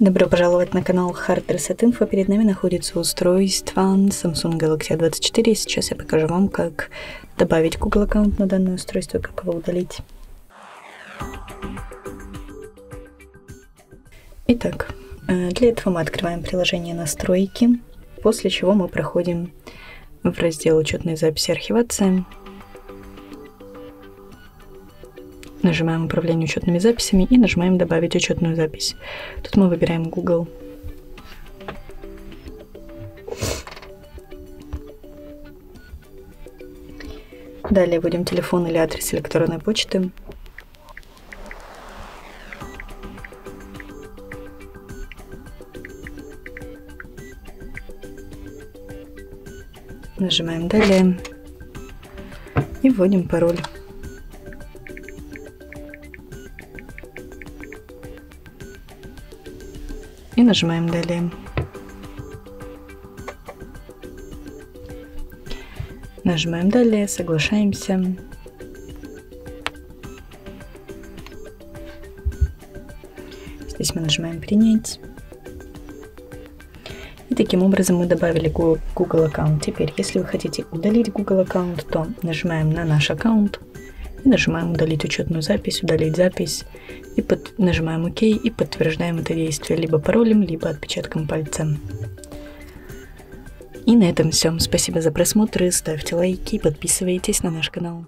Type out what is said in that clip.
Добро пожаловать на канал Hard Reset Info. Перед нами находится устройство Samsung Galaxy A24. Сейчас я покажу вам, как добавить Google аккаунт на данное устройство, как его удалить. Итак, э, для этого мы открываем приложение «Настройки», после чего мы проходим в раздел «Учетные записи архивация», Нажимаем «Управление учетными записями» и нажимаем «Добавить учетную запись». Тут мы выбираем Google. Далее вводим телефон или адрес электронной почты. Нажимаем «Далее» и вводим пароль. И нажимаем «Далее». Нажимаем «Далее», соглашаемся. Здесь мы нажимаем «Принять». И таким образом мы добавили Google аккаунт. Теперь, если вы хотите удалить Google аккаунт, то нажимаем на наш аккаунт и нажимаем «Удалить учетную запись», «Удалить запись» и под... нажимаем «Ок» и подтверждаем это действие либо паролем, либо отпечатком пальца. И на этом все. Спасибо за просмотр, ставьте лайки и подписывайтесь на наш канал.